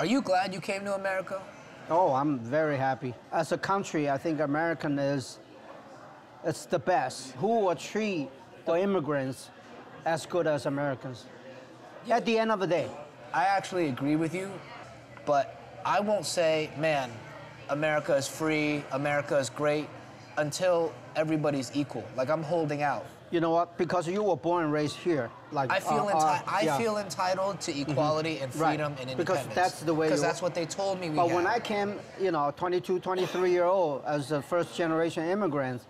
Are you glad you came to America? Oh, I'm very happy. As a country, I think American is it's the best. Who will treat the immigrants as good as Americans? At the end of the day. I actually agree with you, but I won't say, man, America is free, America is great, until everybody's equal. Like I'm holding out. You know what? Because you were born and raised here. Like I feel uh, uh, I yeah. feel entitled to equality and Right. freedom and Because independence. that's the way Because that's what they told me we But when. I came, you know, 22, 23 year old as a first generation immigrant,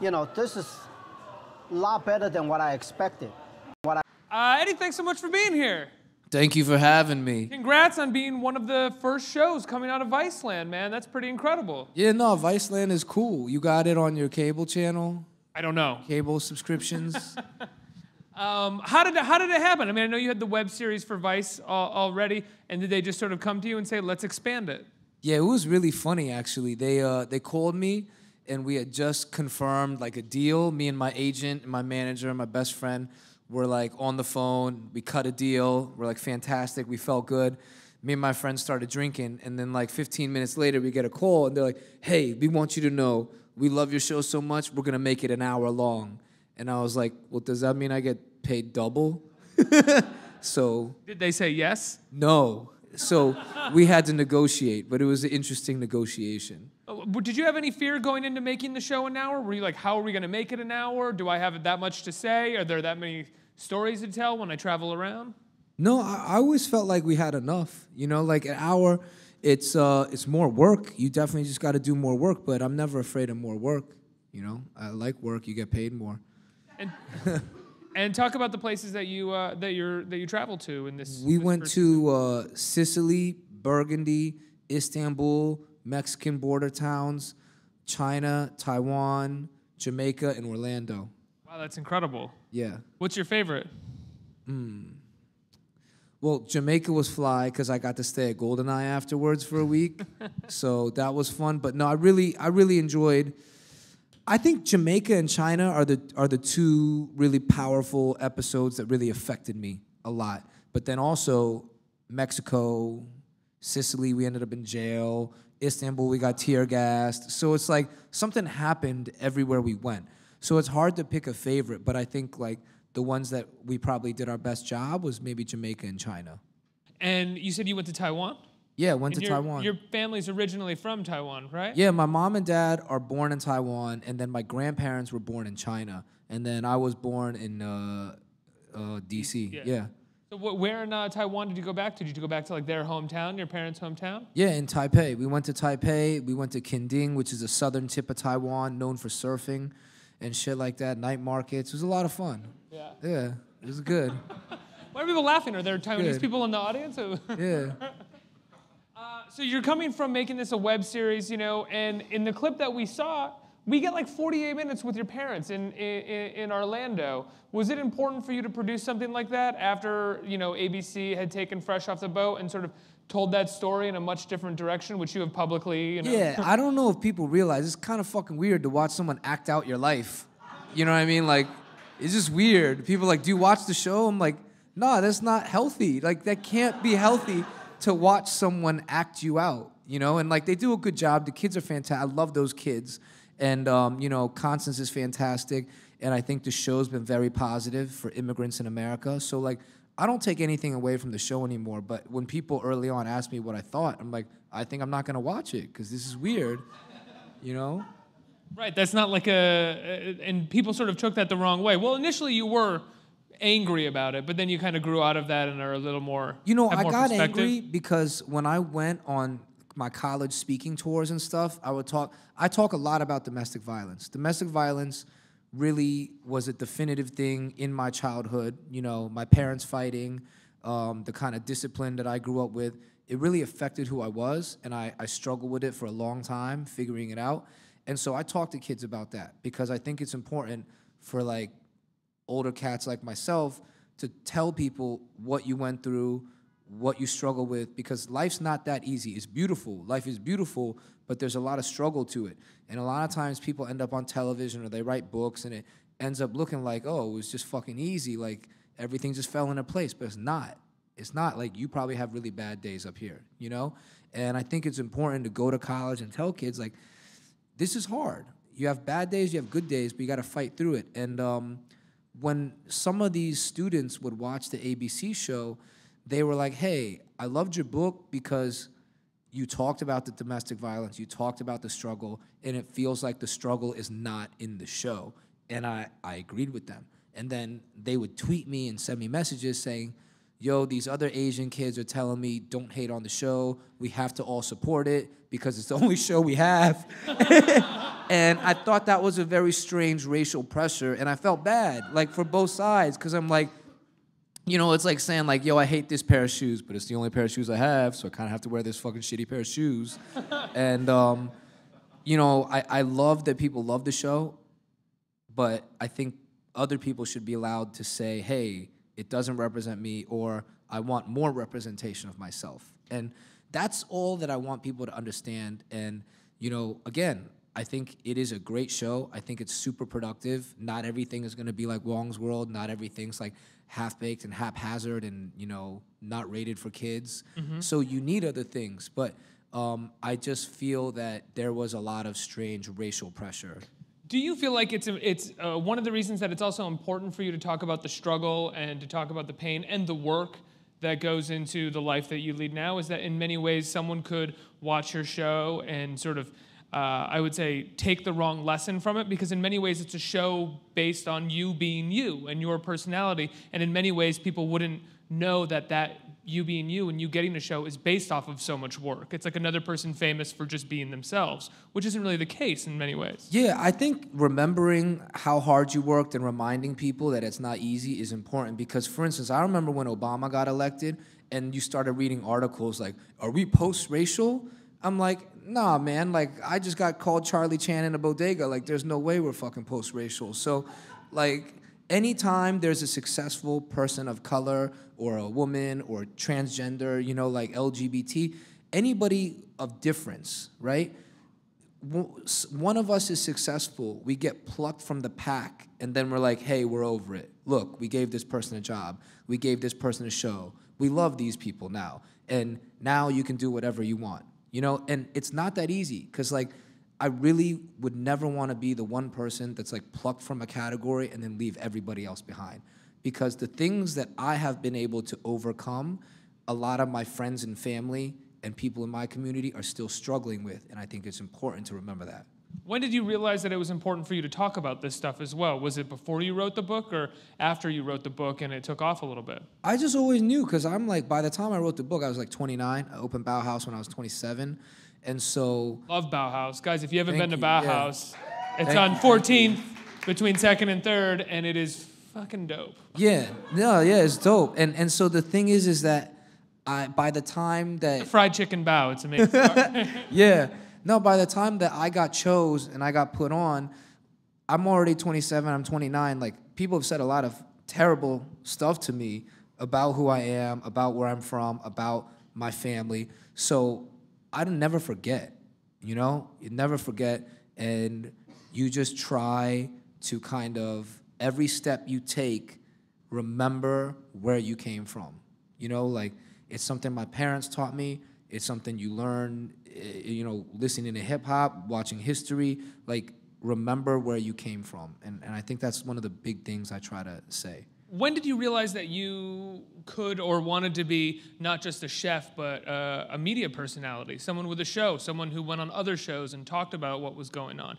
you know, this is a lot better than what I expected. What I Uh, Eddie, thanks so much for being here. Thank you for having me. Congrats on being one of the first shows coming out of Viceland, man. That's pretty incredible. Yeah, no, Viceland is cool. You got it on your cable channel, I don't know. cable subscriptions. Um, how did it, how did it happen? I mean, I know you had the web series for Vice al- already, and did they just sort of come to you and say, "Let's expand it"? yeah, it was really funny actually. They uh, they called me and we had just confirmed like a deal. Me and my agent and my manager and my best friend were like on the phone. We cut a deal. We're like fantastic. We felt good. Me and my friend started drinking, and then like 15 minutes later, we get a call, and they're like, "Hey, we want you to know we love your show so much. We're gonna make it an hour long." And I was like, "Well, does that mean I get paid double?" so Did they say yes? no. So we had to negotiate, but it was an interesting negotiation. Uh, Did you have any fear going into making the show an hour? Were you like, "How are we going to make it an hour? Do I have that much to say? Are there that many stories to tell when I travel around?" No, I, I always felt like we had enough. You know, like an hour, it's uh, it's more work. You definitely just got to do more work. But I'm never afraid of more work. You know, I like work. You get paid more. And and talk about the places that you uh, that you're that you travel to in this. We this went to uh, Sicily, Burgundy, Istanbul, Mexican border towns, China, Taiwan, Jamaica, and Orlando. Wow, that's incredible. Yeah. What's your favorite? Well, Jamaica was fly because I got to stay at Goldeneye afterwards for a week, so that was fun. But no, I really, I really enjoyed. I think Jamaica and China are the are the two really powerful episodes that really affected me a lot. But then also Mexico, Sicily, we ended up in jail. Istanbul, we got tear gassed. So it's like something happened everywhere we went. So it's hard to pick a favorite, but I think like the ones that we probably did our best job was maybe Jamaica and China. And you said you went to Taiwan. Yeah, went And to your, Taiwan. Your family's originally from Taiwan, right? Yeah, my mom and dad are born in Taiwan, and then my grandparents were born in China, and then I was born in uh, uh, D.C. Yeah. Yeah. So wh- where in uh, Taiwan did you go back to? Did you go back to like their hometown, your parents' hometown? yeah, in Taipei. We went to Taipei. We went to Kenting, which is the southern tip of Taiwan, known for surfing and shit like that. Night markets. It was a lot of fun. Yeah. Yeah, it was good. Why are people laughing? Are there Taiwanese Good. people in the audience? Yeah. Uh, so you're coming from making this a web series, you know, and in the clip that we saw, we get like 48 minutes with your parents in, in, in Orlando. Was it important for you to produce something like that after, you know, ABC had taken Fresh off the boat and sort of told that story in a much different direction, which you have publicly, you know? Yeah, I don't know if people realize it's kind of fucking weird to watch someone act out your life. You know what I mean? Like, it's just weird. People like, do you watch the show? I'm like, nah, that's not healthy. Like, that can't be healthy to watch someone act you out. You know, and like they do a good job. The kids are fantastic. I love those kids, and um, you know, Constance is fantastic, and I think the show's been very positive for immigrants in America. So like, I don't take anything away from the show anymore. But when people early on ask me what I thought, I'm like, I think I'm not gonna watch it because this is weird. You know? Right, that's not like a, and people sort of took that the wrong way. Well, initially you were angry about it, but then you kind of grew out of that and are a little more. You know, I got angry because when I went on my college speaking tours and stuff, I would talk. I talk a lot about domestic violence. Domestic violence really was a definitive thing in my childhood. You know, my parents fighting, um, the kind of discipline that I grew up with. It really affected who I was, and I, I struggled with it for a long time, figuring it out. And so I talk to kids about that because I think it's important for like older cats like myself to tell people what you went through, what you struggle with, because life's not that easy. It's beautiful. Life is beautiful, but there's a lot of struggle to it. And a lot of times people end up on television or they write books and it ends up looking like, oh, it was just fucking easy. Like everything just fell into place, but it's not. It's not like you probably have really bad days up here, you know? And I think it's important to go to college and tell kids like this is hard. You have bad days, you have good days, but you got to fight through it. And um, when some of these students would watch the ABC show, they were like, "Hey, I loved your book because you talked about the domestic violence, you talked about the struggle, and it feels like the struggle is not in the show." And I I agreed with them. And then they would tweet me and send me messages saying, yo, these other Asian kids are telling me don't hate on the show. We have to all support it because it's the only show we have. and I thought that was a very strange racial pressure, and I felt bad, like for both sides, because I'm like, you know, it's like saying like, yo, I hate this pair of shoes, but it's the only pair of shoes I have, so I kind of have to wear this fucking shitty pair of shoes. and um, you know, I, I love that people love the show, but I think other people should be allowed to say, hey, it doesn't represent me, or I want more representation of myself. And that's all that I want people to understand. And, you know, again, I think it is a great show. I think it's super productive. Not everything is going to be like Huang's World. Not everything's like half baked and haphazard and you know not rated for kids. So you need other things. But um, I just feel that there was a lot of strange racial pressure. Do you feel like it's it's uh, one of the reasons that it's also important for you to talk about the struggle and to talk about the pain and the work that goes into the life that you lead now? Is that in many ways someone could watch your show and sort of, uh, I would say, take the wrong lesson from it? Because in many ways it's a show based on you being you and your personality, and in many ways people wouldn't know that that you being you and you getting a show is based off of so much work. It's like another person famous for just being themselves, which isn't really the case in many ways. Yeah, I think remembering how hard you worked and reminding people that it's not easy is important because, for instance, I remember when Obama got elected and you started reading articles like, Are we post racial? I'm like, Nah, man, like, I just got called Charlie Chan in a bodega. Like, there's no way we're fucking post racial. So, like, anytime there's a successful person of color or a woman or transgender, you know, like LGBT, anybody of difference, right? one of us is successful, we get plucked from the pack, and then we're like, hey, we're over it. Look, we gave this person a job, we gave this person a show. We love these people now, and now you can do whatever you want. You know, and it's not that easy because, like, I really would never want to be the one person that's like plucked from a category and then leave everybody else behind. Because the things that I have been able to overcome, a lot of my friends and family and people in my community are still struggling with, and I think it's important to remember that. When did you realize that it was important for you to talk about this stuff as well? Was it before you wrote the book or after you wrote the book and it took off a little bit? I just always knew because I'm like, by the time I wrote the book, I was like 29. I opened BaoHaus when I was 27. And so, Love BaoHaus. Guys, if you haven't been to you, yeah. BaoHaus, it's Thank on 14th between 2nd and 3rd, and it is fucking dope. yeah, no, yeah, it's dope. And and so the thing is, is that I by the time that Fried chicken bao, it's amazing. yeah. No, by the time that I got chose and I got put on, I'm already 27, I'm 29. Like, people have said a lot of terrible stuff to me about who I am, about where I'm from, about my family. So I'd never forget, you know? You never forget. And you just try to kind of, every step you take, remember where you came from. You know, like it's something my parents taught me. It's something you learn, you know, listening to hip hop, watching history. Like, remember where you came from. And, and I think that's one of the big things I try to say. when did you realize that you could or wanted to be not just a chef, but uh, a media personality, someone with a show, someone who went on other shows and talked about what was going on?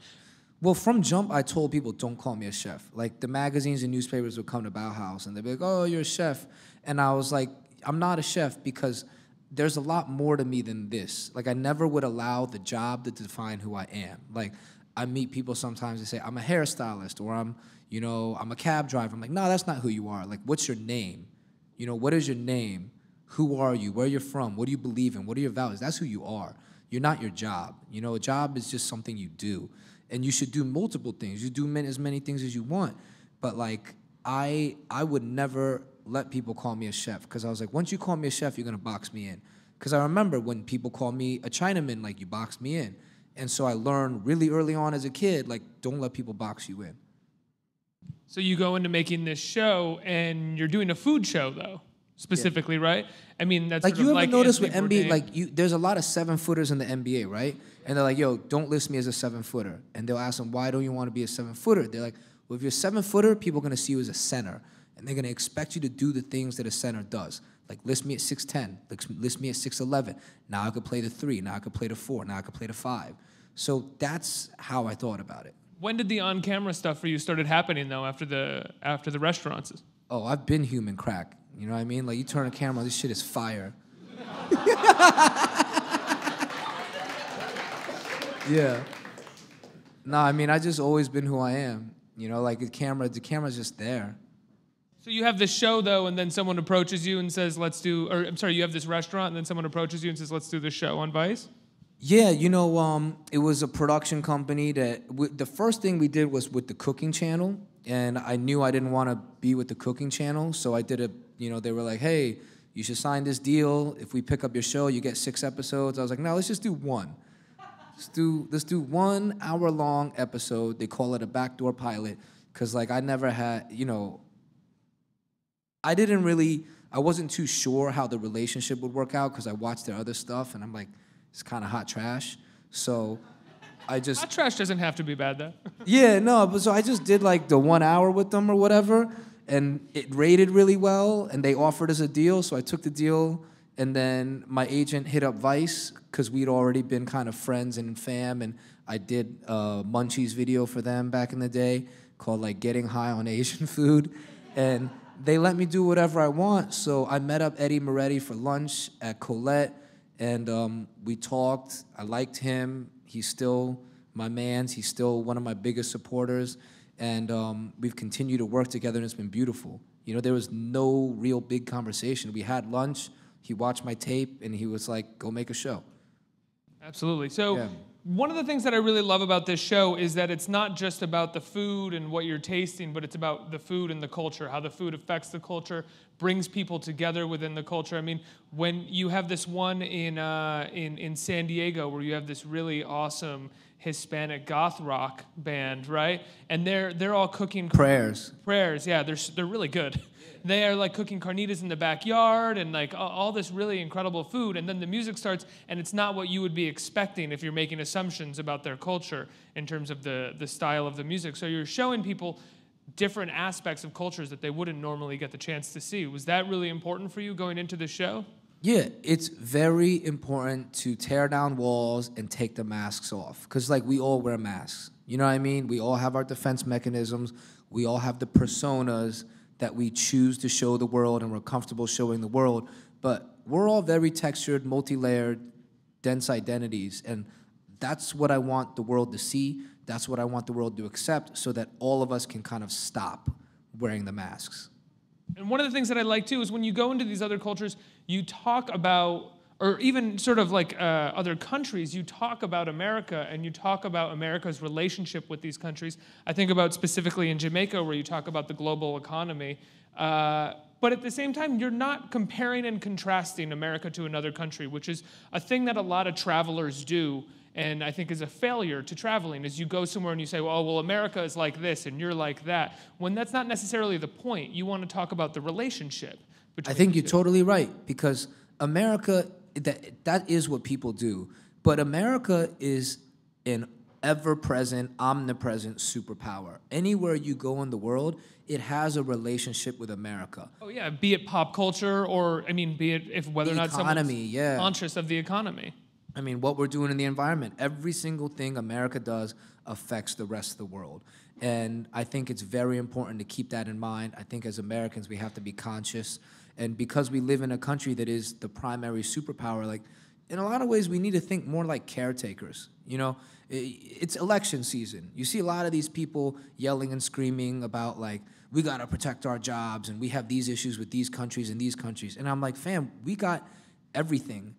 Well, from jump, I told people, don't call me a chef. Like the magazines and newspapers would come to BaoHaus and they'd be like, oh, you're a chef. And I was like, I'm not a chef because there's a lot more to me than this. Like I never would allow the job to define who I am. Like I meet people sometimes they say, I'm a hairstylist or I'm, you know, I'm a cab driver. I'm like, no, that's not who you are. Like, what's your name? You know, what is your name? Who are you? Where you're from? What do you believe in? What are your values? That's who you are. You're not your job. You know, a job is just something you do. And you should do multiple things. You do as many things as you want. But like I I would never let people call me a chef because I was like, once you call me a chef, you're gonna box me in. Because I remember when people call me a Chinaman, like you boxed me in. And so I learned really early on as a kid, like don't let people box you in. So you go into making this show, and you're doing a food show, though. specifically, right? I mean, that's Like you ever like notice with NBA, like you, there's a lot of seven footers in the NBA, right? And they're like, "Yo, don't list me as a seven footer." And they'll ask them, "Why don't you want to be a seven footer?" They're like, "Well, if you're a seven footer, people are gonna see you as a center, and they're gonna expect you to do the things that a center does. Like list me at six ten, list, list me at six eleven. Now I could play the three. Now I could play the four. Now I could play the five. So that's how I thought about it. when did the on-camera stuff for you started happening though? After the after the restaurants? Oh, I've been human crack. You know what I mean? Like you turn a camera, this shit is fire. yeah. No, I mean I just always been who I am. You know, like the camera, the camera's just there. So you have this show though, and then someone approaches you and says, "Let's do," or I'm sorry, you have this restaurant, and then someone approaches you and says, "Let's do this show on Vice." Yeah, you know, um, it was a production company that w- the first thing we did was with the cooking channel, and I knew I didn't want to be with the cooking channel, so I did a, you know, they were like, hey, you should sign this deal. If we pick up your show, you get six episodes. I was like, no, let's just do one. Let's do let's do one hour long episode. They call it a backdoor pilot, cause like I never had, you know, I didn't really, I wasn't too sure how the relationship would work out because I watched their other stuff and I'm like, it's kind of hot trash. So I just, Hot trash doesn't have to be bad though. yeah, no, but so I just did like the one hour with them or whatever, and it rated really well, and they offered us a deal, so I took the deal, and then my agent hit up Vice because we'd already been kind of friends and fam, and I did a Munchies video for them back in the day called like Getting High on Asian Food, and they let me do whatever I want, so I met up Eddy Moretti for lunch at Colette, and um, we talked. I liked him. He's still my man's. He's still one of my biggest supporters, and um, we've continued to work together, and it's been beautiful. You know, there was no real big conversation. We had lunch. He watched my tape, and he was like, "Go make a show." Absolutely. So, Yeah. One of the things that I really love about this show is that it's not just about the food and what you're tasting, but it's about the food and the culture, how the food affects the culture, brings people together within the culture. I mean, when you have this one in uh, in in San Diego where you have this really awesome Hispanic goth rock band, right? And they're they're all cooking Prayers. prayers yeah they're, they're really good they are like cooking carnitas in the backyard and like all, this really incredible food and then the music starts and it's not what you would be expecting if you're making assumptions about their culture in terms of the, the style of the music so you're showing people different aspects of cultures that they wouldn't normally get the chance to see was that really important for you going into the show Yeah, it's very important to tear down walls and take the masks off. Because, like, we all wear masks. You know what I mean? We all have our defense mechanisms. We all have the personas that we choose to show the world and we're comfortable showing the world. But we're all very textured, multi layered, dense identities. And that's what I want the world to see. That's what I want the world to accept so that all of us can kind of stop wearing the masks. And one of the things that I like too is when you go into these other cultures, you talk about, or even sort of like uh, other countries, you talk about America and you talk about America's relationship with these countries. I think about specifically in Jamaica, where you talk about the global economy. Uh, but at the same time, you're not comparing and contrasting America to another country, which is a thing that a lot of travelers do and I think is a failure to traveling is you go somewhere and you say, well, well, America is like this and you're like that, when that's not necessarily the point. You want to talk about the relationship. Between I think you're two. totally right because America that that is what people do. But America is an ever-present, omnipresent superpower. Anywhere you go in the world, it has a relationship with America. Oh yeah, be it pop culture or I mean, be it if whether The or not economy, yeah. conscious of the economy. I mean, what we're doing in the environment, every single thing America does affects the rest of the world. And I think it's very important to keep that in mind. I think as Americans, we have to be conscious. And because we live in a country that is the primary superpower, like, in a lot of ways, we need to think more like caretakers. You know, it's election season. You see a lot of these people yelling and screaming about, like, we got to protect our jobs and we have these issues with these countries and these countries. And I'm like, fam, we got everything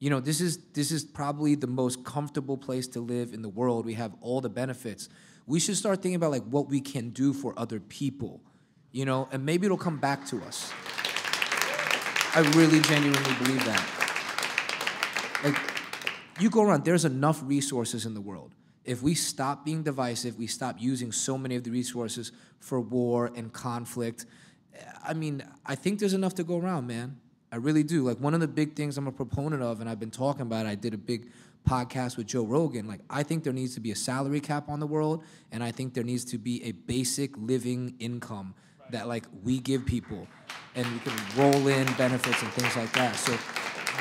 you know this is this is probably the most comfortable place to live in the world we have all the benefits we should start thinking about like what we can do for other people you know and maybe it'll come back to us i really genuinely believe that like you go around there's enough resources in the world if we stop being divisive we stop using so many of the resources for war and conflict I mean, I think there's enough to go around, man. I really do. Like one of the big things I'm a proponent of, and I've been talking about. It, I did a big podcast with Joe Rogan. Like I think there needs to be a salary cap on the world, and I think there needs to be a basic living income that like we give people, and you can roll in benefits and things like that. So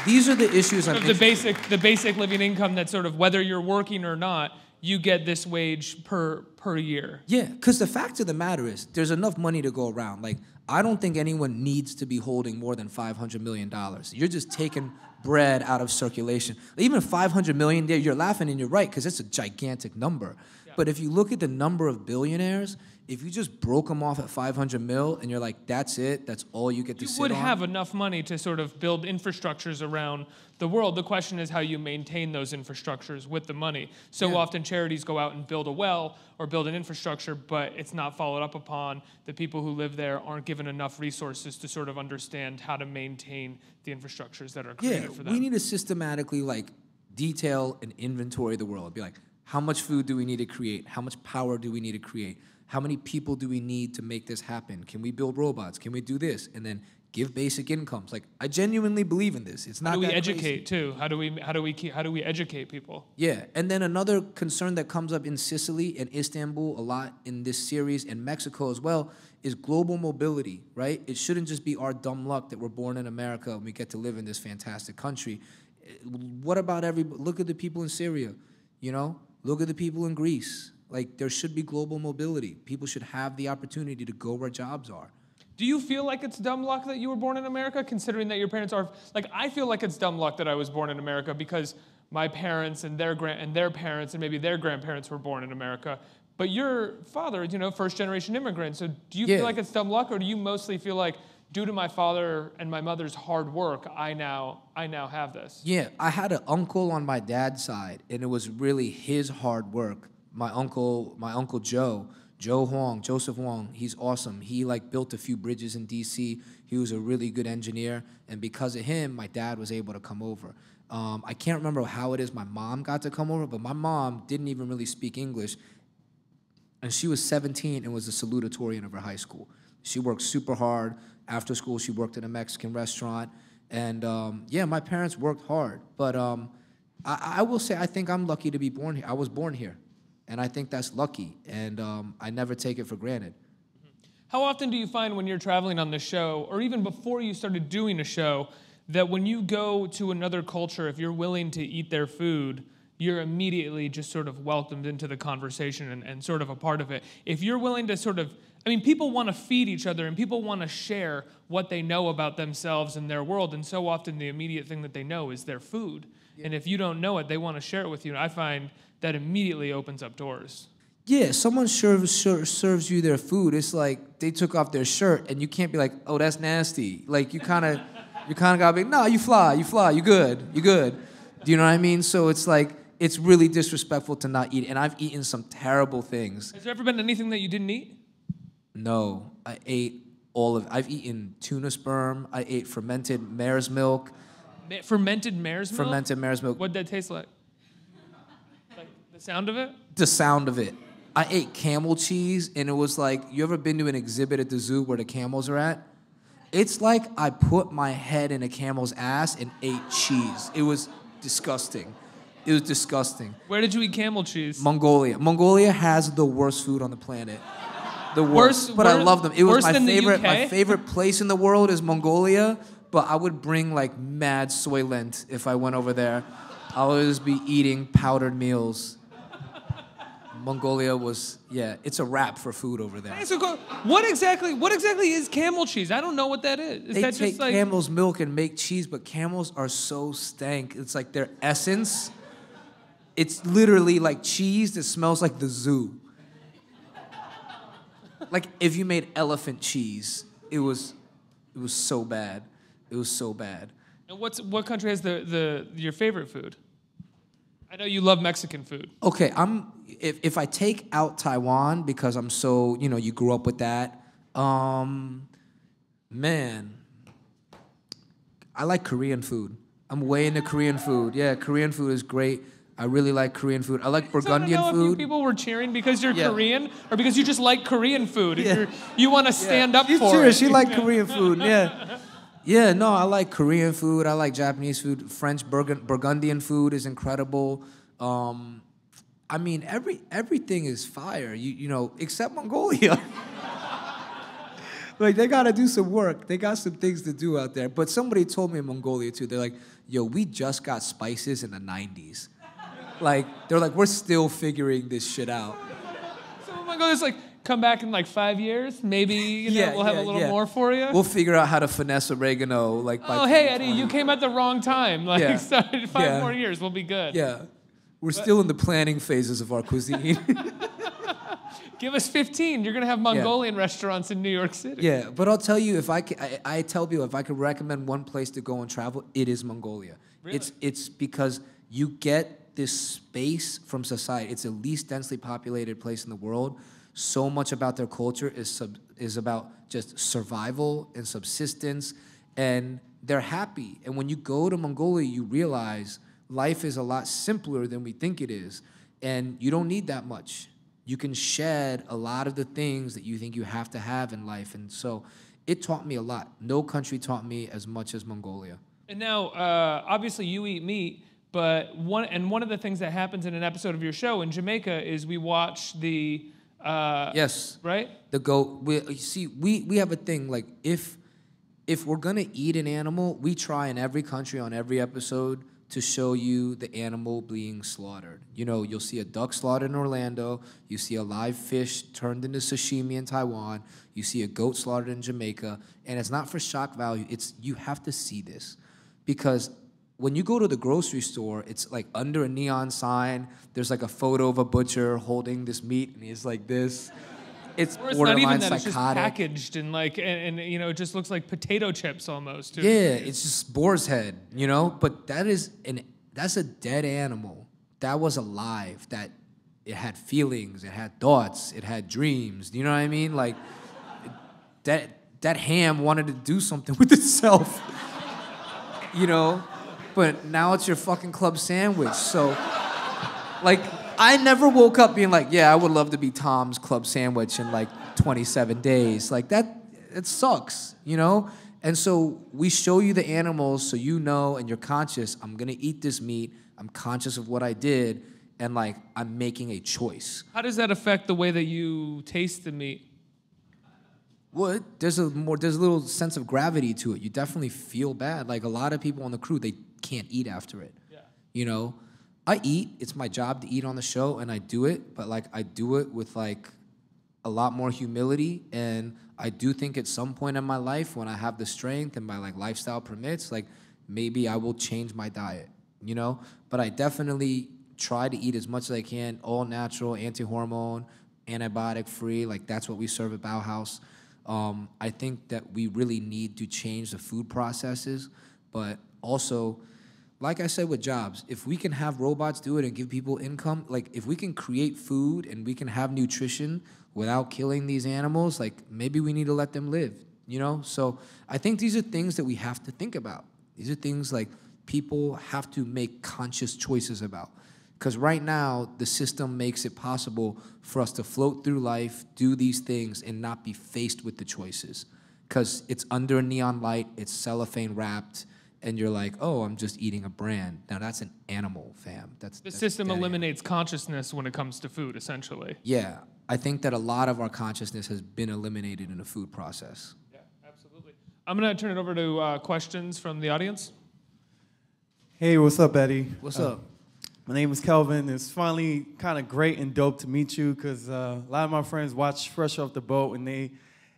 these are the issues. I'm Of the basic the basic living income that sort of whether you're working or not, you get this wage per per year. Yeah, because the fact of the matter is, there's enough money to go around. Like, I don't think anyone needs to be holding more than $500 million. You're just taking bread out of circulation. Even 500 million there, you're laughing and you're right, because it's a gigantic number. But if you look at the number of billionaires, if you just broke them off at 500 mil and you're like, that's it, that's all you get to You sit would on. have enough money to sort of build infrastructures around the world. The question is how you maintain those infrastructures with the money. So Yeah. often charities go out and build a well or build an infrastructure, but it's not followed up upon. The people who live there aren't given enough resources to sort of understand how to maintain the infrastructures that are created Yeah, for them. we need to systematically like detail and inventory the world. Be like, how much food do we need to create? How much power do we need to create? How many people do we need to make this happen? Can we build robots? Can we do this? And then give basic incomes. Like I genuinely believe in this. It's not how do we educate crazy. too? How do we how do we keep, how do we educate people? Yeah, and then another concern that comes up in Sicily and Istanbul a lot in this series and Mexico as well is global mobility, right? It shouldn't just be our dumb luck that we're born in America and we get to live in this fantastic country. What about every look at the people in Syria, you know? Look at the people in Greece. Like there should be global mobility. People should have the opportunity to go where jobs are. Do you feel like it's dumb luck that you were born in America, considering that your parents are like? I feel like it's dumb luck that I was born in America because my parents and their grand and their parents and maybe their grandparents were born in America. But your father, you know, first generation immigrant. So do you Yeah. feel like it's dumb luck, or do you mostly feel like, due to my father and my mother's hard work, I now I now have this? Yeah, I had an uncle on my dad's side, and it was really his hard work. My uncle, my uncle Joe, Joe Huang, Joseph Huang, he's awesome. He like built a few bridges in D.C. He was a really good engineer, and because of him, my dad was able to come over. Um, I can't remember how it is my mom got to come over, but my mom didn't even really speak English, and she was 17 and was a salutatorian of her high school. She worked super hard. After school, she worked in a Mexican restaurant. And um, yeah, my parents worked hard. But um, I, I will say, I think I'm lucky to be born here. I was born here. And I think that's lucky. And um, I never take it for granted. How often do you find when you're traveling on the show, or even before you started doing a show, that when you go to another culture, if you're willing to eat their food, you're immediately just sort of welcomed into the conversation and, and sort of a part of it? If you're willing to sort of, I mean, people want to feed each other and people want to share what they know about themselves and their world, and so often the immediate thing that they know is their food. And if you don't know it, they want to share it with you. And I find that immediately opens up doors. Yeah, someone serves serves you their food. It's like they took off their shirt, and you can't be like, "Oh, that's nasty." Like you kind of, you kind of gotta be, "No, you fly, you fly, you good, you good." Do you know what I mean? So it's like it's really disrespectful to not eat. And I've eaten some terrible things. Has there ever been anything that you didn't eat? No, I ate all of. I've eaten tuna sperm. I ate fermented mare's milk. Ma- Fermented mare's milk? Fermented mare's milk. What'd that taste like? Like the sound of it? The sound of it. I ate camel cheese, and it was like, you ever been to an exhibit at the zoo where the camels are at? It's like I put my head in a camel's ass and ate cheese. It was disgusting. It was disgusting. Where did you eat camel cheese? Mongolia. Mongolia has the worst food on the planet. The worst. Worse- but I love them. It was worse my than the favorite. My UK? favorite place in the world is Mongolia. But I would bring like mad Soylent if I went over there. I would always be eating powdered meals. Mongolia was yeah. It's a wrap for food over there. Hey, so go- what exactly? What exactly is camel cheese? I don't know what that is. Is They that take just like camel's milk and make cheese, but camels are so stank. It's like their essence. It's literally like cheese that smells like the zoo. like if you made elephant cheese, it was, it was so bad. It was so bad. And what's what country has the, the your favorite food? I know you love Mexican food. Okay, I'm if if I take out Taiwan because I'm so you know you grew up with that. Um, man, I like Korean food. I'm way into Korean food. Yeah, Korean food is great. I really like Korean food. I like I don't Burgundian you food. people were cheering because you're Yeah. Korean or because you just like Korean food. Yeah. you're- want to stand up She's for serious. it. She like Korean food. Yeah. Yeah, no, I like Korean food. I like Japanese food. French Burgund- Burgundian food is incredible. Um, I mean, every everything is fire. You you know, except Mongolia. like they gotta do some work. They got some things to do out there. But somebody told me in Mongolia too. They're like, "Yo, we just got spices in the '90s." Like they're like, we're still figuring this shit out. So oh my God, it's like come back in like five years. Maybe you know, we'll have a little more for you. We'll figure out how to finesse oregano. Like, by oh hey Eddie, you came at the wrong time. Like Yeah. so five Yeah. more years, we'll be good. Yeah. We're still in the planning phases of our cuisine. Give us 15. You're gonna have Mongolian restaurants in New York City. yeah, but I'll tell you if I, ca- I I tell people if I could recommend one place to go and travel, it is Mongolia. Really? It's it's because you get this space from society. It's the least densely populated place in the world. So much about their culture is sub, is about just survival and subsistence and they're happy. And when you go to Mongolia, you realize life is a lot simpler than we think it is. And you don't need that much. You can shed a lot of the things that you think you have to have in life. And so it taught me a lot. No country taught me as much as Mongolia. And now, uh, obviously, you eat meat, but one and one of the things that happens in an episode of your show in Jamaica is we watch the uh, Yes. right. The goat. We you see, we we have a thing like if if we're gonna eat an animal, we try in every country on every episode to show you the animal being slaughtered. You know, you'll see a duck slaughtered in Orlando. You see a live fish turned into sashimi in Taiwan. You see a goat slaughtered in Jamaica, and it's not for shock value. It's you have to see this because when you go to the grocery store, it's like under a neon sign. There's like a photo of a butcher holding this meat, and he's like this. It's Or it's not borderline even that; it's just psychotic. packaged and like, and, and you know, it just looks like potato chips almost. too. Yeah, it's just boar's head, you know. But that is an that's a dead animal. That was alive. That it had feelings. It had thoughts. It had dreams. You know what I mean? Like that that ham wanted to do something with itself. you know, but now it's your fucking club sandwich. So, like, I never woke up being like, yeah, I would love to be Tom's club sandwich in like 27 days. Like that, it sucks, you know. And so we show you the animals so you know and you're conscious. I'm gonna eat this meat. I'm conscious of what I did, and like I'm making a choice. How does that affect the way that you taste the meat? Well, there's a more there's a little sense of gravity to it. You definitely feel bad. Like a lot of people on the crew, they can't eat after it. Yeah. You know, I eat. It's my job to eat on the show, and I do it. But like I do it with like a lot more humility, and I do think at some point in my life when I have the strength and my like lifestyle permits, like maybe I will change my diet. You know, but I definitely try to eat as much as I can, all natural, anti-hormone, antibiotic free. Like that's what we serve at BaoHaus. Um, I think that we really need to change the food processes, but also, like I said with jobs, if we can have robots do it and give people income, like if we can create food and we can have nutrition without killing these animals, like maybe we need to let them live, you know? So I think these are things that we have to think about. These are things like people have to make conscious choices about. Because right now, the system makes it possible for us to float through life, do these things, and not be faced with the choices. Because it's under a neon light, it's cellophane wrapped, and you're like, oh, I'm just eating a brand. Now that's an animal, fam. That's The that's system dead animal. eliminates consciousness when it comes to food, essentially. Yeah, I think that a lot of our consciousness has been eliminated in the food process. Yeah, absolutely. I'm gonna turn it over to uh, questions from the audience. Hey, what's up, Eddie? What's Uh, up? My name is Kelvin. It's finally kind of great and dope to meet you because uh, a lot of my friends watch Fresh Off the Boat and they,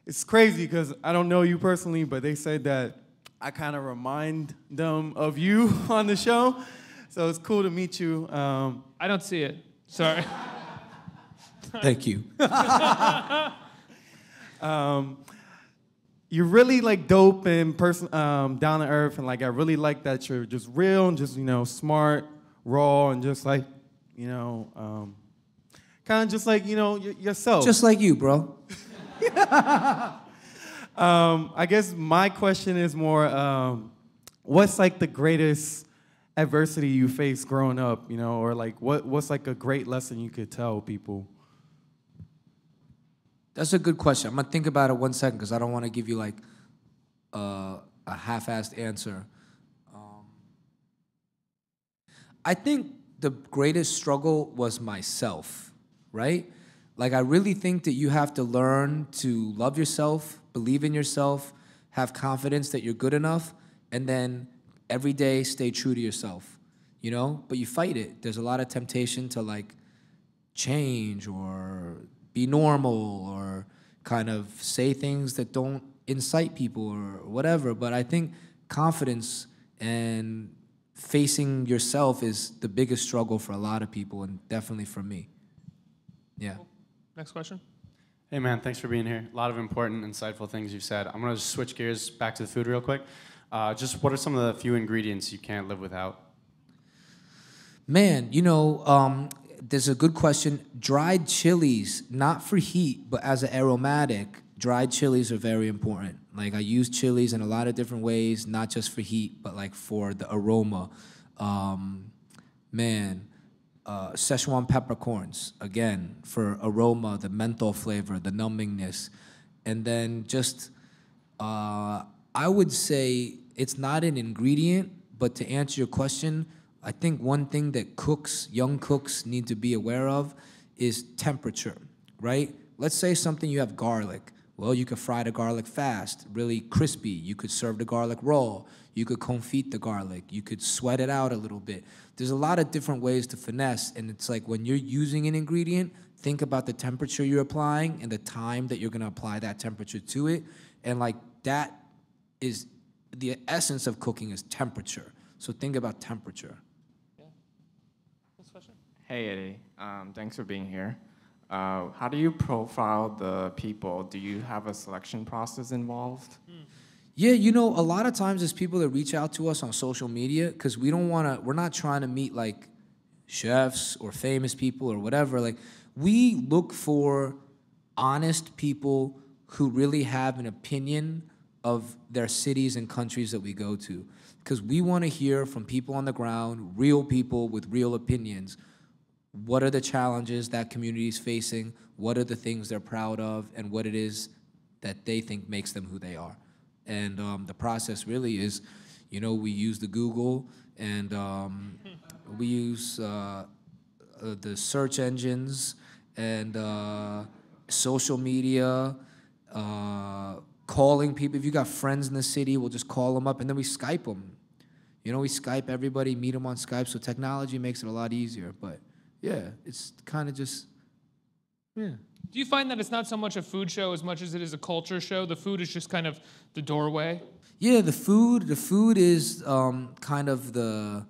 it's crazy because I don't know you personally, but they said that I kind of remind them of you on the show. So it's cool to meet you. Um, I don't see it. Sorry. Thank you. you're really like dope and person um, down to earth, and like I really like that you're just real and just you know smart, raw, and just like you know, um, kind of just like you know y- yourself. Just like you, bro. Um, I guess my question is more, um, what's like the greatest adversity you faced growing up, you know, or like what what's like a great lesson you could tell people? That's a good question. I'm gonna think about it one second because I don't want to give you like uh, a half-assed answer. Um, I think the greatest struggle was myself, right? Like I really think that you have to learn to love yourself, believe in yourself, have confidence that you're good enough, and then every day stay true to yourself. You know, but you fight it. There's a lot of temptation to like change or be normal or kind of say things that don't incite people or whatever. But I think confidence and facing yourself is the biggest struggle for a lot of people and definitely for me. Yeah. Next question. Hey man, thanks for being here. A lot of important, insightful things you've said. I'm gonna switch gears back to the food real quick. Uh, just what are some of the few ingredients you can't live without? Man, you know, um, there's a good question. Dried chilies, not for heat, but as an aromatic, dried chilies are very important. Like I use chilies in a lot of different ways, not just for heat, but like for the aroma. Um, man, uh, Szechuan peppercorns, again, for aroma, the menthol flavor, the numbingness. And then just, uh, I would say it's not an ingredient, but to answer your question, I think one thing that cooks, young cooks, need to be aware of is temperature, right? Let's say something you have garlic. Well, you could fry the garlic fast, really crispy. You could serve the garlic raw. You could confit the garlic. You could sweat it out a little bit. There's a lot of different ways to finesse, and it's like when you're using an ingredient, think about the temperature you're applying and the time that you're gonna apply that temperature to it. And like that is the essence of cooking is temperature. So think about temperature. Next question. Hey Eddie, um, thanks for being here. Uh, how do you profile the people? Do you have a selection process involved? Yeah, you know, a lot of times there's people that reach out to us on social media because we don't want to, we're not trying to meet like chefs or famous people or whatever. Like, we look for honest people who really have an opinion of their cities and countries that we go to. Because we want to hear from people on the ground, real people with real opinions. What are the challenges that community is facing? What are the things they're proud of? And what it is that they think makes them who they are. And um, the process really is, you know, we use the Google and um, we use uh, uh, the search engines and uh, social media, uh, calling people. If you got friends in the city, we'll just call them up and then we Skype them. You know, we Skype everybody, meet them on Skype. So technology makes it a lot easier. But yeah, it's kind of just, yeah. Do you find that it's not so much a food show as much as it is a culture show? The food is just kind of the doorway. Yeah, the food. The food is um, kind of the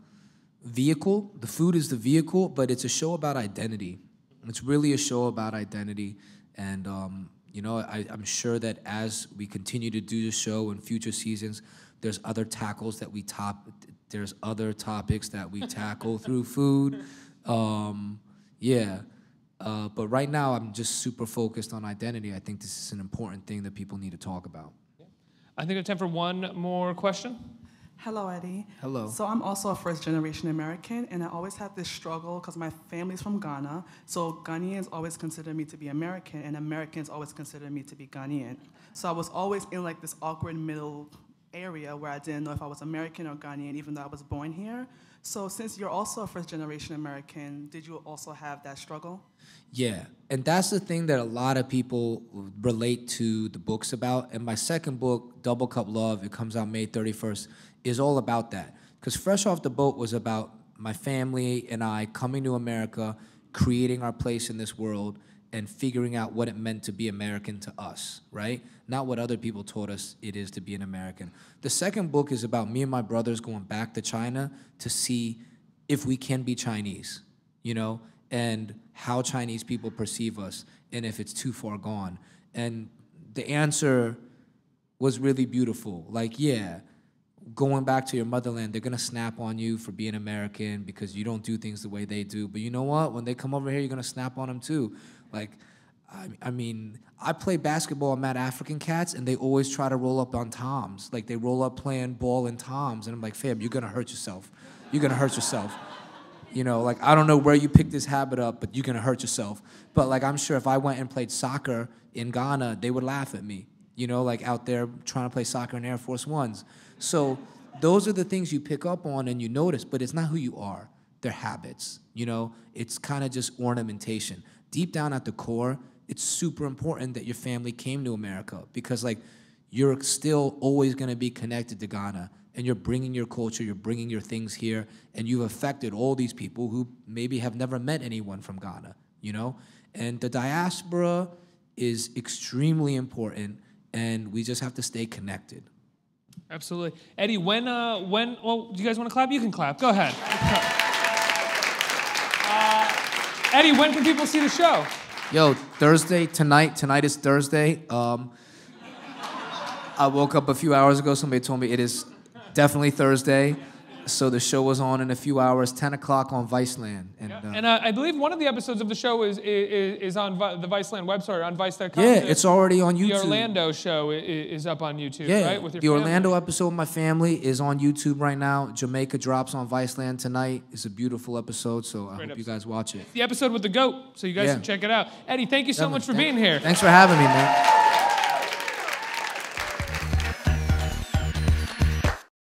vehicle. The food is the vehicle, but it's a show about identity. It's really a show about identity, and um, you know, I, I'm sure that as we continue to do the show in future seasons, there's other tackles that we top. There's other topics that we tackle through food. Um, yeah. Uh, but right now, I'm just super focused on identity. I think this is an important thing that people need to talk about. I think we have time for one more question. Hello, Eddie. Hello. So I'm also a first generation American, and I always had this struggle because my family's from Ghana. So Ghanaians always consider me to be American, and Americans always consider me to be Ghanaian. So I was always in like this awkward middle area where I didn't know if I was American or Ghanaian, even though I was born here. So since you're also a first generation American, did you also have that struggle? Yeah, and that's the thing that a lot of people relate to the books about. And my second book, Double Cup Love, it comes out May 31st, is all about that. Because Fresh Off the Boat was about my family and I coming to America, creating our place in this world, and figuring out what it meant to be American to us, right? Not what other people taught us it is to be an American. The second book is about me and my brothers going back to China to see if we can be Chinese, you know, and how Chinese people perceive us, and if it's too far gone. And the answer was really beautiful. Like, yeah, going back to your motherland, they're gonna snap on you for being American because you don't do things the way they do. But you know what? When they come over here, you're gonna snap on them too. Like, I, I mean, I play basketball. I'm at African Cats, and they always try to roll up on toms. Like they roll up playing ball in toms, and I'm like, fam, you're gonna hurt yourself. You're gonna hurt yourself. You know, like I don't know where you picked this habit up, but you're gonna hurt yourself. But like I'm sure if I went and played soccer in Ghana, they would laugh at me. You know, like out there trying to play soccer in Air Force Ones. So those are the things you pick up on and you notice, but it's not who you are. They're habits. You know, it's kind of just ornamentation. Deep down at the core, it's super important that your family came to America because like you're still always going to be connected to Ghana and you're bringing your culture, you're bringing your things here, and you've affected all these people who maybe have never met anyone from Ghana, you know? And the diaspora is extremely important, and we just have to stay connected. Absolutely. Eddie, when, uh, when, well, do you guys want to clap? You can clap. Go ahead. Eddie, when can people see the show? Yo, Thursday, tonight, tonight is Thursday. Um, I woke up a few hours ago, somebody told me it is definitely Thursday. So the show was on in a few hours, 10 o'clock on Viceland. And, uh, And uh, I believe one of the episodes of the show is is, is on Vi- the Viceland website, on Vice.com. yeah, it's already on YouTube. The. Orlando show is up on YouTube, Yeah, right? With your the family. Orlando episode with my family is on YouTube right now. Jamaica drops on Viceland tonight. It's a beautiful episode, so I hope you guys watch it. The episode with the goat, so you guys Yeah. should check it out. Eddie, thank you so Yeah, man. much for Thank- being here. Thanks for having me, man.